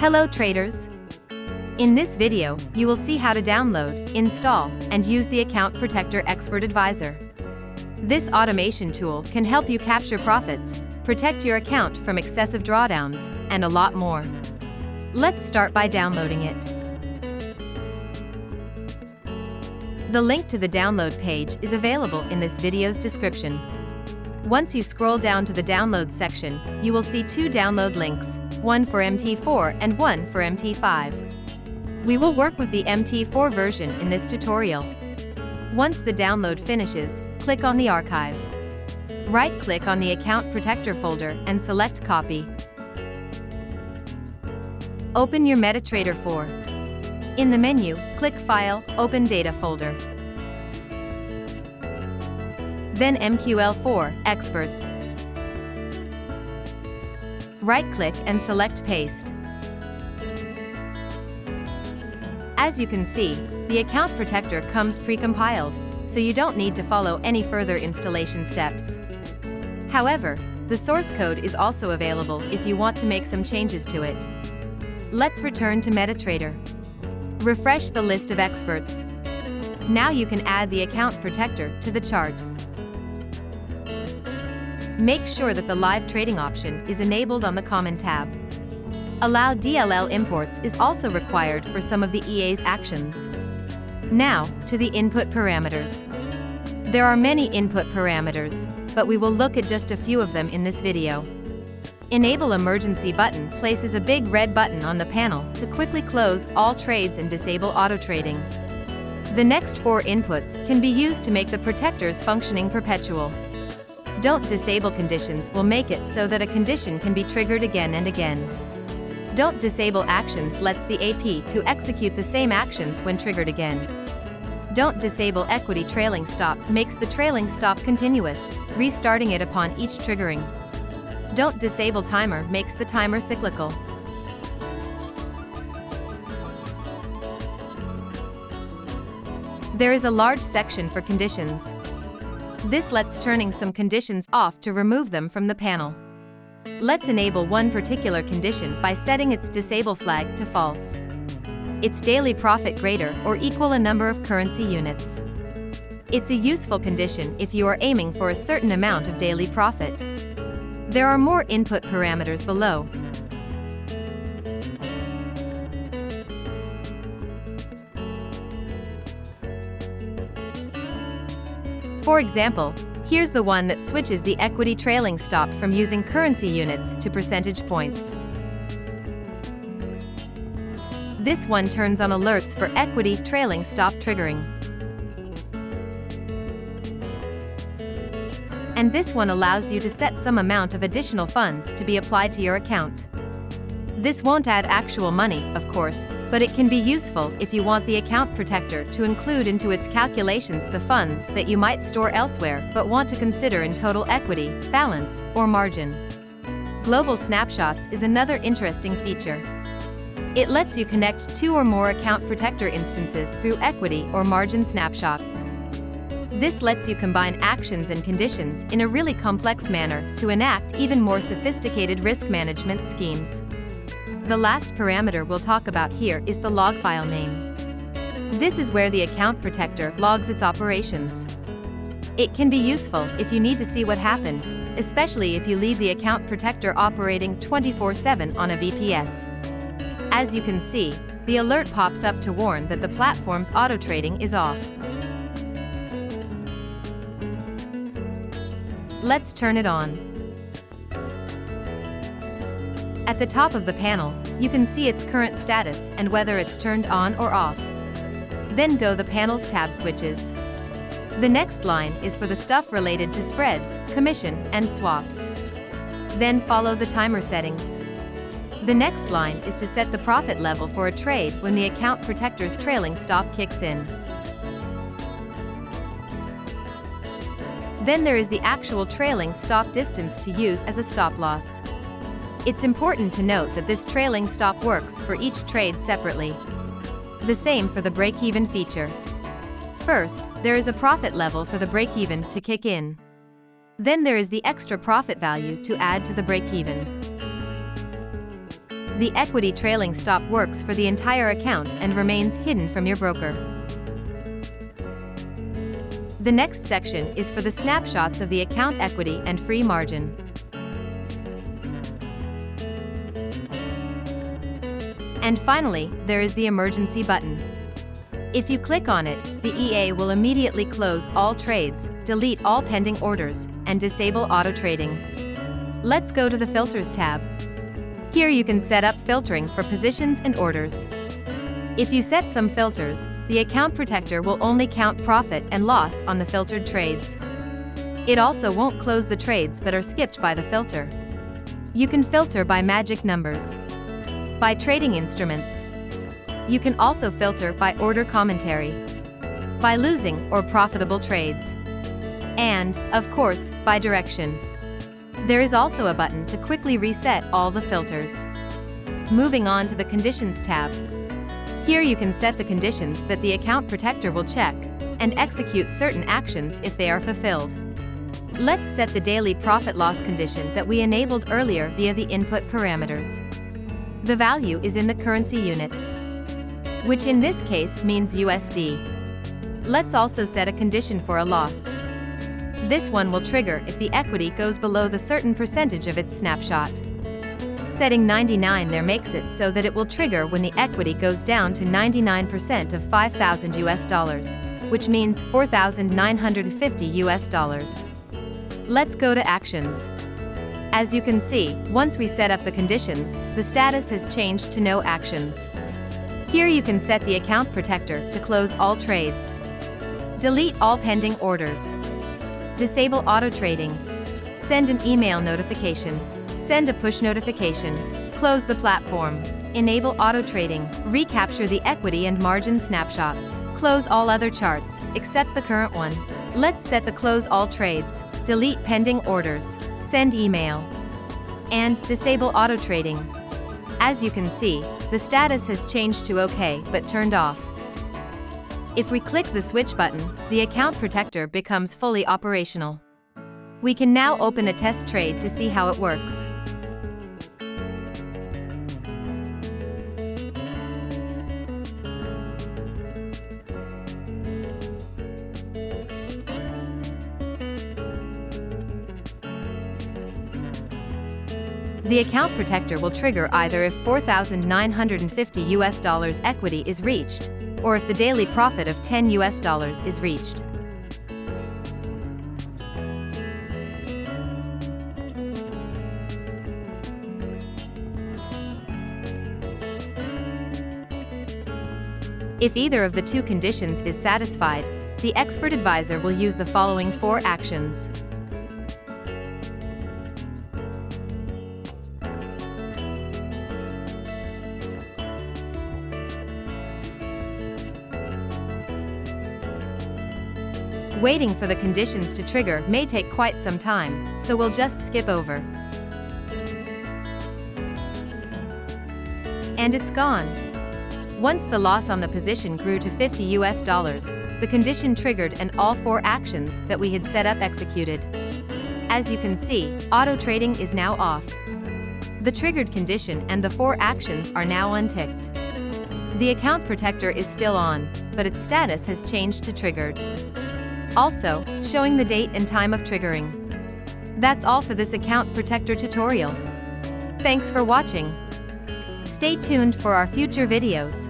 Hello traders! In this video, you will see how to download, install, and use the Account Protector Expert Advisor. This automation tool can help you capture profits, protect your account from excessive drawdowns, and a lot more. Let's start by downloading it. The link to the download page is available in this video's description. Once you scroll down to the download section, you will see two download links, one for MT4 and one for MT5. We will work with the MT4 version in this tutorial. Once the download finishes, click on the archive. Right-click on the Account Protector folder and select Copy. Open your MetaTrader 4. In the menu, click File, Open Data folder then MQL4, Experts. Right-click and select Paste. As you can see, the account protector comes pre-compiled, so you don't need to follow any further installation steps. However, the source code is also available if you want to make some changes to it. Let's return to MetaTrader. Refresh the list of experts. Now you can add the account protector to the chart. Make sure that the live trading option is enabled on the Common tab. Allow DLL imports is also required for some of the EA's actions. Now, to the input parameters. There are many input parameters, but we will look at just a few of them in this video. Enable Emergency button places a big red button on the panel to quickly close all trades and disable auto trading. The next four inputs can be used to make the protectors functioning perpetual. Don't disable conditions will make it so that a condition can be triggered again and again. Don't disable actions lets the AP to execute the same actions when triggered again. Don't disable equity trailing stop makes the trailing stop continuous, restarting it upon each triggering. Don't disable timer makes the timer cyclical. There is a large section for conditions. This lets turning some conditions off to remove them from the panel. Let's enable one particular condition by setting its disable flag to false. Its daily profit greater or equal a number of currency units. It's a useful condition if you are aiming for a certain amount of daily profit. There are more input parameters below, For example, here's the one that switches the equity trailing stop from using currency units to percentage points. This one turns on alerts for equity trailing stop triggering. And this one allows you to set some amount of additional funds to be applied to your account. This won't add actual money, of course, but it can be useful if you want the account protector to include into its calculations the funds that you might store elsewhere but want to consider in total equity, balance, or margin. Global Snapshots is another interesting feature. It lets you connect two or more account protector instances through equity or margin snapshots. This lets you combine actions and conditions in a really complex manner to enact even more sophisticated risk management schemes. The last parameter we'll talk about here is the log file name. This is where the account protector logs its operations. It can be useful if you need to see what happened, especially if you leave the account protector operating 24-7 on a VPS. As you can see, the alert pops up to warn that the platform's auto trading is off. Let's turn it on. At the top of the panel, you can see its current status and whether it's turned on or off. Then go the panel's tab switches. The next line is for the stuff related to spreads, commission, and swaps. Then follow the timer settings. The next line is to set the profit level for a trade when the account protector's trailing stop kicks in. Then there is the actual trailing stop distance to use as a stop loss. It's important to note that this trailing stop works for each trade separately. The same for the break-even feature. First, there is a profit level for the break-even to kick in. Then there is the extra profit value to add to the break-even. The equity trailing stop works for the entire account and remains hidden from your broker. The next section is for the snapshots of the account equity and free margin. And finally, there is the emergency button. If you click on it, the EA will immediately close all trades, delete all pending orders, and disable auto trading. Let's go to the Filters tab. Here you can set up filtering for positions and orders. If you set some filters, the account protector will only count profit and loss on the filtered trades. It also won't close the trades that are skipped by the filter. You can filter by magic numbers, by trading instruments. You can also filter by order commentary, by losing or profitable trades, and, of course, by direction. There is also a button to quickly reset all the filters. Moving on to the Conditions tab, here you can set the conditions that the account protector will check and execute certain actions if they are fulfilled. Let's set the daily profit loss condition that we enabled earlier via the input parameters. The value is in the currency units, which in this case means USD. Let's also set a condition for a loss. This one will trigger if the equity goes below the certain percentage of its snapshot. Setting 99 there makes it so that it will trigger when the equity goes down to 99% of 5,000 US dollars, which means 4,950 US dollars. Let's go to actions. As you can see, once we set up the conditions, the status has changed to no actions. Here you can set the account protector to close all trades. Delete all pending orders. Disable auto trading. Send an email notification. Send a push notification. Close the platform. Enable auto trading. Recapture the equity and margin snapshots. Close all other charts, except the current one. Let's set the close all trades. Delete pending orders. Send email. And disable auto trading. As you can see, the status has changed to OK but turned off. If we click the switch button, the account protector becomes fully operational. We can now open a test trade to see how it works. The account protector will trigger either if 4,950 US dollars equity is reached, or if the daily profit of 10 US dollars is reached. If either of the two conditions is satisfied, the expert advisor will use the following four actions. Waiting for the conditions to trigger may take quite some time, so we'll just skip over. And it's gone. Once the loss on the position grew to 50 US dollars, the condition triggered and all four actions that we had set up executed. As you can see, auto trading is now off. The triggered condition and the four actions are now unticked. The account protector is still on, but its status has changed to triggered also showing the date and time of triggering. That's all for this account protector tutorial. Thanks for watching. Stay tuned for our future videos.